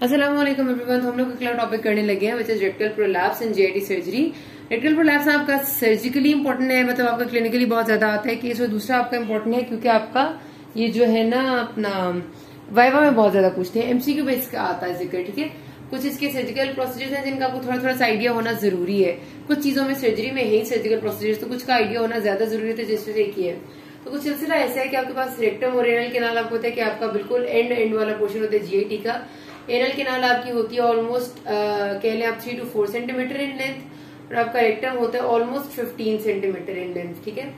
Aslam everyone हम लोग अगला टॉपिक करने लगे हैं which is rectal prolapse and JIT surgery rectal prolapse आपका सर्जिकली इंपॉर्टेंट है मतलब आपका क्लिनिकली बहुत ज़्यादा आता है केस और दूसरा आपका इंपॉर्टेंट है, क्योंकि आपका ये जो है ना, अपना वाइवा में बहुत ज़्यादा पूछते हैं एमसीक्यू बेस का आता है ज़िक्र, ठीक है? कुछ इसके सर्जिकल प्रोसीजर्स हैं जिनका आपको थोड़ा थोड़ा सा आइडिया होना ज़रूरी है। कुछ चीज़ों में सर्जरी में है सर्जिकल प्रोसीजर्स तो कुछ का आइडिया होना ज़्यादा ज़रूरी है जिसमें से एक ही तो कुछ सिलसिला ऐसा है कि आपके पास रेक्टम और रेनल के नाल आपको होता है कि आपका बिल्कुल एंड एंड वाला पोर्शन होता है जीआईटी का। एनल केनाल आपकी होती है ऑलमोस्ट कह लें आप three two four centimetre in length और आपका रेक्टम होता है almost fifteen centimetre in length ठीक है?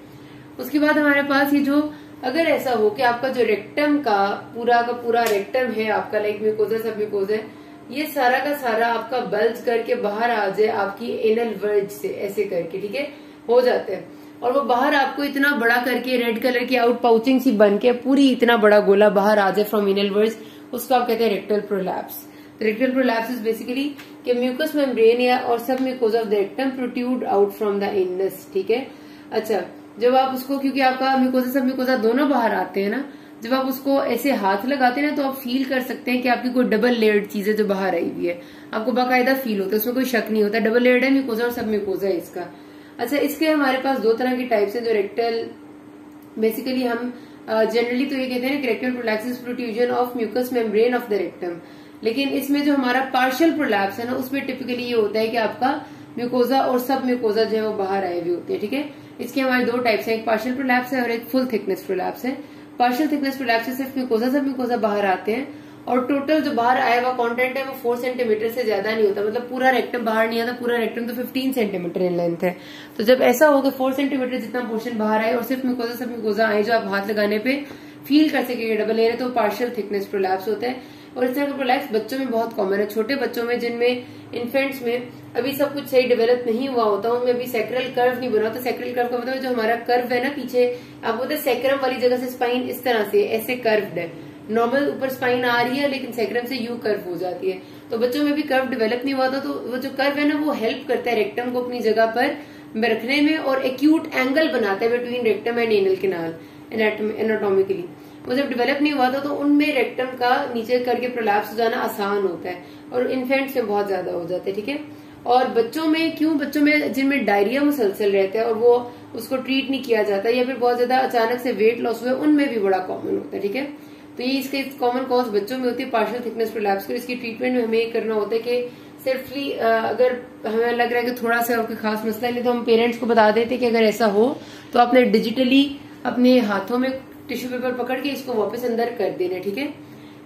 उसके बाद हमारे पास ये जो, अगर ऐसा हो कि आपका जो रेक्टम का, पूरा का पूरा रेक्टम है, आपका लाइक म्यूकोजा सब म्यूकोजा ये सारा का सारा आपका बल्ज करके बाहर आ जाए आपकी एनल वर्ज से, ऐसे करके, ठीक है? हो जाता है। और वो बाहर आपको इतना बड़ा करके रेड कलर की आउट पाउचिंग सी बन के पूरी इतना बड़ा गोला बाहर आ जाए फ्रॉम इनल वर्ज उसको आप कहते हैं rectal prolapse rectal prolapse is basically कि म्यूकस मेम्ब्रेन या और सब mucosa of the rectum protrude out from the anus ठीक है? अच्छा जब आप उसको, क्योंकि आपका म्यूकोजा सब म्यूकोजा दोनों बाहर आते हैं ना, जब आप उसको ऐसे हाथ लगाते हैं ना तो आप फील कर सकते हैं कि आपकी कोई डबल लेयर्ड चीज़ है जो बाहर आई हुई है। आपको बाकायदा फील होता है, उसमें कोई शक नहीं होता। डबल लेयर्ड है म्यूकोजा और सब म्यूकोजा है इसका। अच्छा इसके हमारे पास दो तरह की टाइप्स है जो रेक्टल बेसिकली हम जनरली तो ये कहते हैं rectal prolapsis protrusion of mucous membrane of the rectum लेकिन इसमें जो हमारा पार्शियल प्रोलैप्स है ना, उसमें टिपिकली ये होता है कि आपका म्यूकोजा और सब म्यूकोजा जो है वो बाहर आए हुए होते हैं, ठीक है? इसके हमारे दो टाइप्स हैं, एक पार्शियल प्रोलैप्स है और एक फुल थिकनेस प्रोलैप्स है। पार्शियल थिकनेस प्रोलैप्स से सिर्फ़ म्यूकोजा सब म्यूकोजा बाहर आते हैं। और टोटल जो बाहर आया हुआ कंटेंट है वो फोर सेंटीमीटर से ज़्यादा नहीं होता। मतलब पूरा रेक्टम बाहर नहीं आता, पूरा रेक्टम तो फिफ्टीन सेंटीमीटर इन लेंथ है। तो जब ऐसा होगा फोर सेंटीमीटर जितना पोर्शन बाहर आए और सिर्फ़ मिकोजा सब मिकोजा आए जो आप हाथ लगाने पे फील कर सके डबल एयर तो पार्शियल थिकनेस प्रोलैप्स होता है। और इस तरह का प्रोलैप्स बच्चों में बहुत कॉमन है। छोटे बच्चों में, जिनमें इन्फेंट्स में अभी सब कुछ सही डेवलप नहीं हुआ होता, उनमें अभी सेक्रल कर्व नहीं बना तो सेक्रल कर्व का मतलब जो हमारा कर्व है ना, पीछे, आप बोलते सेक्रम वाली जगह से स्पाइन इस तरह से, ऐसे कर्व्ड है। नॉर्मल ऊपर स्पाइन आ रही है, लेकिन सेक्रम से यू कर्व हो जाती है। तो बच्चों में भी कर्व डेवलप नहीं हुआ था तो वो जो कर्व है ना, वो हेल्प करता है रेक्टम को अपनी जगह पर रखने में और एक्यूट एंगल बनाता है between rectum and anal canal anatomically वो जब डेवलप नहीं हुआ था तो उनमें रेक्टम का नीचे करके प्रलाप्स हो जाना आसान होता है और इन्फेंट्स में बहुत ज़्यादा हो जाता है, ठीक है? और बच्चों में, क्यों? बच्चों में जिनमें डायरिया मुसलसल रहता है और वो उसको ट्रीट नहीं किया जाता या फिर बहुत ज़्यादा अचानक से वेट लॉस हुआ, उनमें भी बड़ा कॉमन होता है, ठीक है? तो ये इसके कॉमन कॉज बच्चों में होती है पार्शल थिकनेस प्रोलैप्स को इसकी ट्रीटमेंट में हमें ये करना होता है कि सिर्फली अगर हमें लग रहा है कि थोड़ा सा कोई खास मसला है, नहीं तो हम पेरेंट्स को बता देते कि अगर ऐसा हो तो आपने डिजिटली अपने हाथों में टिश्यू पेपर पकड़ के इसको वापस अंदर कर देना ठीक है?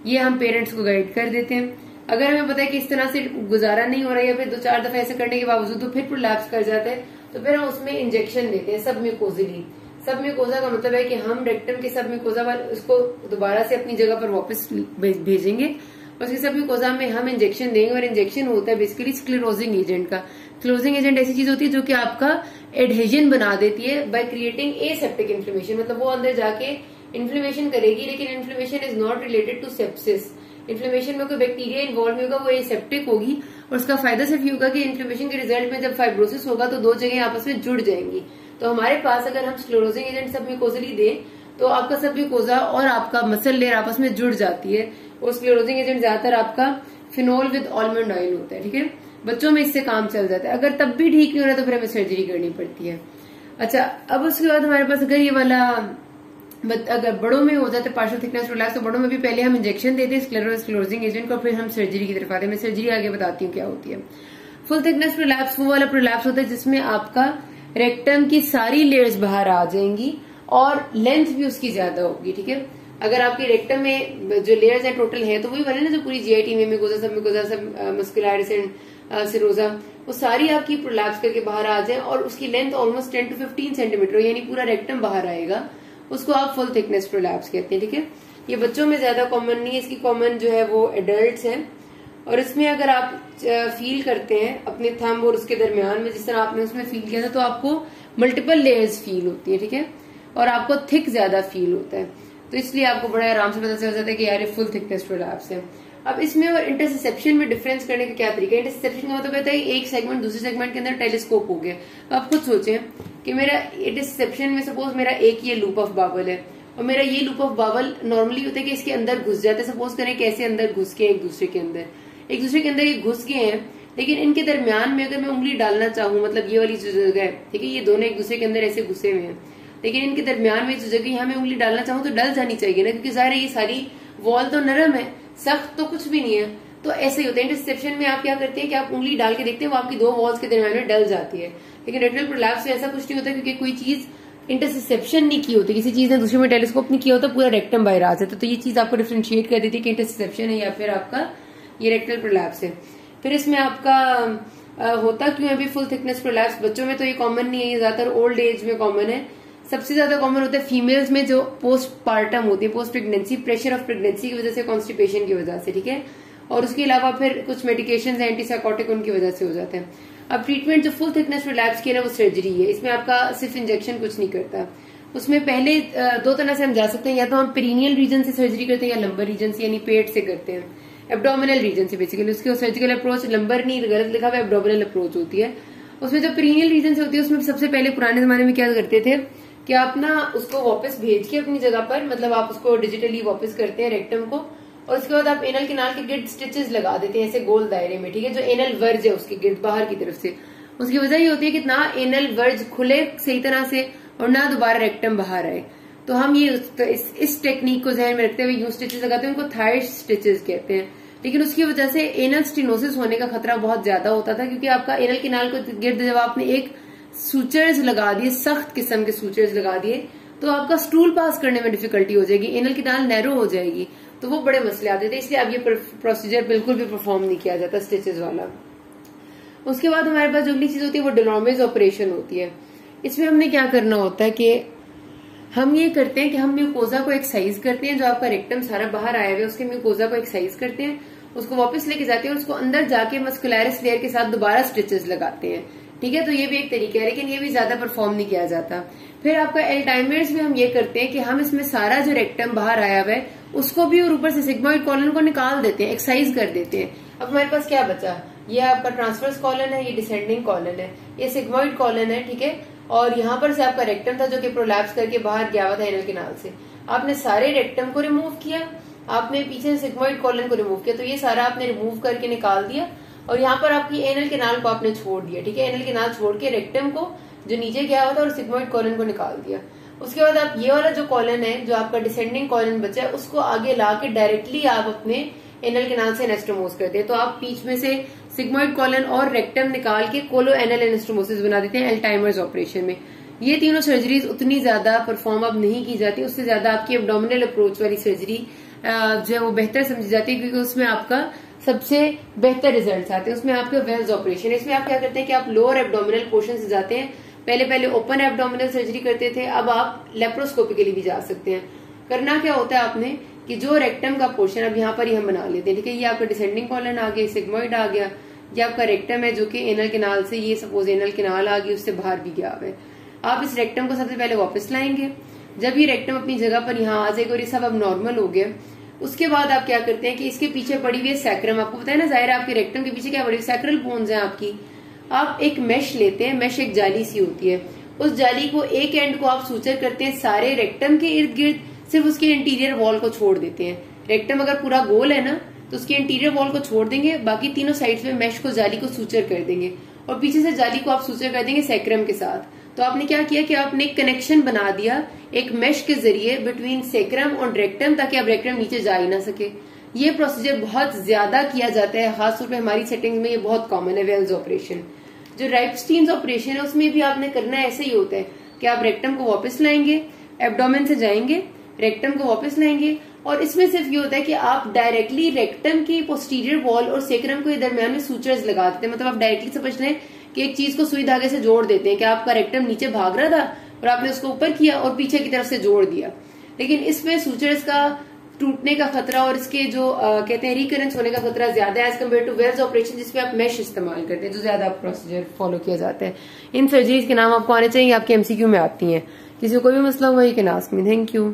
ये हम पेरेंट्स को गाइड कर देते हैं। अगर हमें पता है कि इस तरह से गुजारा नहीं हो रहा है या फिर दो चार दफ़ा ऐसे करने के बावजूद तो फिर प्रोलैप्स कर जाते हैं तो फिर हम उसमें इंजेक्शन देते हैं, सब म्यूकोजिली सब म्यूकोजा का मतलब है कि हम रेक्टम के सब म्यूकोजा पर उसको दोबारा से अपनी जगह पर वापस भेजेंगे। और उसके सब म्यूकोजा में हम इंजेक्शन देंगे और इंजेक्शन होता है बेसिकली स्क्लेरोजिंग एजेंट का। क्लोजिंग एजेंट ऐसी चीज़ होती है जो कि आपका एडहेजन बना देती है by creating A septic inflammation मतलब वो अंदर जाके इन्फ्लेमेशन करेगी, लेकिन inflammation is not related to sepsis inflammation में कोई बैक्टीरिया इन्वॉल्व नहीं होगा, वो एसेप्टिक होगी। और उसका फ़ायदा सिर्फ़ ये होगा कि इन्फ्लेमेशन के रिज़ल्ट में जब फाइब्रोसिस होगा तो दो जगह आपस में जुड़ जाएँगी। तो हमारे पास अगर हम स्क्लोरोजिंग एजेंट सब म्यूकोजली दें तो आपका सब म्यूकोजा और आपका मसल लेयर आपस में जुड़ जाती है। और स्क्लोरोजिंग एजेंट ज़्यादातर आपका फिनोल विद ऑलमंड ऑयल होता है, ठीक है? बच्चों में इससे काम चल जाता है। अगर तब भी ठीक नहीं हो रहा तो फिर हमें सर्जरी करनी पड़ती है। अच्छा अब उसके बाद हमारे पास अगर ये वाला अगर बड़ों में हो जाता है पार्शल थिकनेस रिलैक्स तो बड़ों में भी पहले हम इंजेक्शन देते हैं स्क्लेरोजिंग एजेंट को, फिर हम सर्जरी की तरफ़ आते हैं। मैं सर्जरी आगे बताती हूँ क्या होती है। फुल थिकनेस प्रोलैप्स वो वाला प्रोलैप्स होता है जिसमें आपका रेक्टम की सारी लेयर्स बाहर आ जाएँगी और लेंथ भी उसकी ज़्यादा होगी, ठीक है? अगर आपके रेक्टम में जो लेयर्स है टोटल है तो वही वाले ना जो पूरी जीआईटी में मिकोजा सब मिकोजा सब मस्कुलरिस एंड सिरोजा वो सारी आपकी प्रोलैप्स करके बाहर आ जाए और उसकी length almost ten to fifteen centimetre यानी पूरा रेक्टम बाहर आएगा, उसको आप फुल थिकनेस प्रोलैप्स कहते हैं, ठीक है? ये बच्चों में ज़्यादा कॉमन नहीं है, इसकी कॉमन जो है वो एडल्ट है। और इसमें अगर आप फील करते हैं अपने थंब और उसके दरमियान में, जिस तरह आपने उसमें फील किया था तो आपको मल्टीपल लेयर्स फील होती है, ठीक है? और आपको थिक ज़्यादा फील होता है। तो इसलिए आपको बड़ा आराम से पता चल जाता है कि यार फुल थिकनेस प्रोलैप्स है। अब इसमें और इंटरसेप्शन में डिफरेंस करने का क्या तरीका है? इंटरसेप्शन का मतलब कहता है एक सेगमेंट दूसरे सेगमेंट के अंदर टेलीस्कोप हो गया। तो आप खुद सोचें कि मेरा इंटरसेप्शन में सपोज़ मेरा एक ये लूप ऑफ़ बाबल है, और मेरा ये लूप ऑफ़ बाबल नॉर्मली होता है कि इसके अंदर घुस जाते हैं। सपोज़ करें कैसे अंदर घुस के एक दूसरे के अंदर। एक दूसरे के अंदर ये घुस गए हैं, लेकिन इनके दरमियान में अगर मैं उंगली डालना चाहूँ मतलब ये वाली जो जगह है, ठीक है, ये दोनों एक दूसरे के अंदर ऐसे घुसे हुए हैं, लेकिन इनके दरमियान में जो जगह यहाँ मैं उंगली डालना चाहूँ तो डल जानी चाहिए ना, क्योंकि ज़ाहिर है ये सारी वॉल तो नरम है, सख्त तो कुछ भी नहीं है तो ऐसे ही होता है। इंटरसेप्शन में आप क्या करते हैं कि आप उंगली डाल के देखते हैं, वो आपकी दो वॉल्स के दरमियान में डल जाती है, लेकिन रेटिनल प्रोलैप्स में ऐसा कुछ नहीं होता क्योंकि कोई चीज़ इंटरसेप्शन नहीं की होती, किसी चीज़ ने दूसरे में टेलीस्कोप नहीं किया होता, पूरा रेक्टम बाहर आ जाता तो ये चीज़ आपको डिफ्रेंशिएट कर देती है कि इंटरसेप्शन है या फिर आपका ये रेक्टल प्रोलैप्स है। फिर इसमें आपका आ, होता क्यों है? फुल थिकनेस प्रोलैप्स बच्चों में तो ये कॉमन नहीं है ये ज़्यादातर ओल्ड एज में कॉमन है। सबसे ज़्यादा कॉमन होता है फीमेल्स में जो पोस्ट पार्टम होती है post pregnancy pressure of pregnancy की वजह से कॉन्स्टिपेशन की वजह से ठीक है? और उसके अलावा फिर कुछ मेडिकेशन एंटीसाइकोटिक उनकी वजह से हो जाते हैं। अब ट्रीटमेंट जो फुल थिकनेस रिलैप्स की है ना वो सर्जरी है। इसमें आपका सिर्फ़ इंजेक्शन कुछ नहीं करता। उसमें पहले दो तरह से हम जा सकते हैं। या तो हम पेरिनियल रीजन से सर्जरी करते हैं या लंबर रीजन से यानी पेट से करते हैं। एब्डोमिनल रीजन से बेसिकली उसकी सर्जिकल अप्रोच लंबर नहीं गलत लिखा हुआ एब्डोमिनल अप्रोच होती है। उसमें जो पेरिनियल रीजन से होती है, उसमें सबसे पहले पुराने जमाने में क्या करते थे कि आप ना उसको वापस भेज के अपनी जगह पर मतलब आप उसको डिजिटली वापस करते हैं रेक्टम को, और उसके बाद आप एनल किनाल के गिर्द स्टिचेस लगा देते हैं, ऐसे गोल दायरे में, ठीक है, जो एनल वर्ज है उसके गिर्द, बाहर की तरफ़ से। उसकी वजह ये होती है कि ना एनल वर्ज खुले सही तरह से, और ना दोबारा रेक्टम बाहर आए। तो हम ये इस, इस टेक्निक को जहन में रखते हुए यू स्टिचेस लगाते हैं उनको थाइड स्टिचेस कहते हैं। लेकिन उसकी वजह से एनल स्टिनोसिस होने का खतरा बहुत ज़्यादा होता था क्योंकि आपका एनल किनाल को गिर्द जब आपने एक सूचर्स लगा दिए सख्त किस्म के सूचर्स लगा दिए तो आपका स्टूल पास करने में डिफिकल्टी हो जाएगी एनल किनाल नैरो हो जाएगी। तो वो बड़े मसले आते थे इसलिए अब ये प्रोसीजर बिल्कुल भी परफॉर्म नहीं किया जाता स्टिचेस वाला। उसके बाद हमारे पास जो अगली चीज़ होती है वो डिनोमेज ऑपरेशन होती है। इसमें हमने क्या करना होता है कि हम ये करते हैं कि हम म्यूकोजा को एक्सरसाइज करते हैं, जो आपका रेक्टम सारा बाहर आया हुआ है, उसके म्यूकोजा को एक्सरसाइज करते हैं, उसको वापस लेके जाते हैं उसको अंदर जाके मस्कुलरिस लेयर के साथ दोबारा स्टिचेस लगाते हैं। ठीक है? तो ये भी एक तरीका है, लेकिन ये भी ज़्यादा परफॉर्म नहीं किया जाता। फिर आपका एल्टाइमर्स में हम ये करते हैं कि हम इसमें सारा जो रेक्टम बाहर आया हुआ है, उसको भी और ऊपर से सिग्मोइड कॉलन को निकाल देते हैं एक्सरसाइज कर देते हैं। अब हमारे पास क्या बचा? ये आपका ट्रांसफर्स कॉलन है, ये डिसेंडिंग कॉलन है। ये सिग्मोइड कॉलन है, ठीक है? और यहाँ पर से आपका रेक्टम था जो कि प्रोलैप्स करके बाहर गया हुआ था एनल किनाल से। आपने सारे रेक्टम को रिमूव किया, आपने पीछे सिग्मोइड कॉलन को रिमूव किया तो ये सारा आपने रिमूव करके निकाल दिया और यहाँ पर आपकी एनल केनाल को आपने छोड़ दिया, ठीक है? एनल केनाल छोड़ के रेक्टम को जो नीचे गया हुआ था और सिग्मोइड कॉलन को निकाल दिया। उसके बाद आप ये वाला जो कॉलन है, जो आपका डिसेंडिंग कॉलन बचा है, उसको आगे ला के डायरेक्टली आप अपने एनल केनाल से एनेस्टोमोस करते हैं। तो आप बीच में से सिग्मोइड कॉलन और रेक्टम निकाल के कोलो एनल एनेस्टोमोसिस बना देते हैं एल्टाइमर्स ऑपरेशन में। ये तीनों सर्जरीज उतनी ज़्यादा परफॉर्म अब नहीं की जाती, उससे ज़्यादा आपकी एबडोमिनल अप्रोच वाली सर्जरी जो है वो बेहतर समझी जाती है क्योंकि उसमें आपका सबसे बेहतर रिज़ल्ट आते हैं। उसमें आपके वेल्स ऑपरेशन इसमें आप क्या करते हैं कि आप लोअर एबडोमिनल पोर्शन से जाते हैं। पहले पहले ओपन एबडोमिनल सर्जरी करते थे, अब आप लेप्रोस्कोपी के लिए भी जा सकते हैं। करना क्या होता है आपने कि जो रेक्टम का पोर्शन अब यहाँ पर ही हम बना लेते हैं। ठीक है, ये आपका डिसेंडिंग कॉलन आ गया सिग्मोइड आ गया। ये आपका रेक्टम है जो कि एनल किनाल से, ये सपोज़ एनल केनाल आ गई, उससे बाहर भी गया है। आप इस रेक्टम को सबसे पहले वापस लाएँगे। जब ये रेक्टम अपनी जगह पर यहाँ आ जाएगा और ये सब अब नॉर्मल हो गया, उसके बाद आप क्या करते हैं कि इसके पीछे पड़ी हुई सैक्रम आपको पता है ना, ज़ाहिर आपके रेक्टम के पीछे क्या पड़ी हुई सैक्रल बोन्स है आपकी। आप एक मेश लेते हैं मेश एक जाली सी होती है। उस जाली को एक एंड को आप सूचर करते हैं, सारे रेक्टम के इर्द गिर्द सिर्फ़ उसके इंटीरियर वॉल को छोड़ देते हैं। रेक्टम अगर पूरा गोल है ना तो उसके इंटीरियर वॉल को छोड़ देंगे, बाकी तीनों साइड्स में मैश को जाली को सूचर कर देंगे। और पीछे से जाली को आप सूचर कर देंगे सैक्रम के साथ। तो आपने क्या किया कि आपने एक कनेक्शन बना दिया एक मैश के ज़रिए बिटवीन सेक्रम और रेक्टम ताकि आप रेक्टम नीचे जा ही ना सके। ये प्रोसीजर बहुत ज़्यादा किया जाता है। खासतौर पर हमारी सेटिंग में ये बहुत कॉमन है वेल्स ऑपरेशन जो राइपस्टीन ऑपरेशन है, उसमें भी आपने करना ऐसे ही होता है कि आप रेक्टम को वापस लाएँगे एब्डोमेन से जाएँगे रेक्टम को वापस लाएँगे और इसमें सिर्फ़ ये होता है कि आप डायरेक्टली रेक्टम की पोस्टीरियर वॉल और सेक्रम को दरमियान में सूचर्स लगा देते हैं। मतलब आप डायरेक्टली समझ लें कि एक चीज़ को सुई धागे से जोड़ देते हैं कि आपका रेक्टम नीचे भाग रहा था और आपने उसको ऊपर किया और पीछे की तरफ़ से जोड़ दिया। लेकिन इसमें सूचर्स का टूटने का खतरा और इसके जो आ, कहते हैं रिकरेंस होने का खतरा ज़्यादा है as compared to Wells operation जिसमें आप मैश इस्तेमाल करते हैं जो ज़्यादा प्रोसीजर फॉलो किया जाता है। इन सर्जरीज के नाम आपको आने चाहिए आपके एमसीक्यू में आती हैं। किसी को भी मसला हुआ you ask me thank you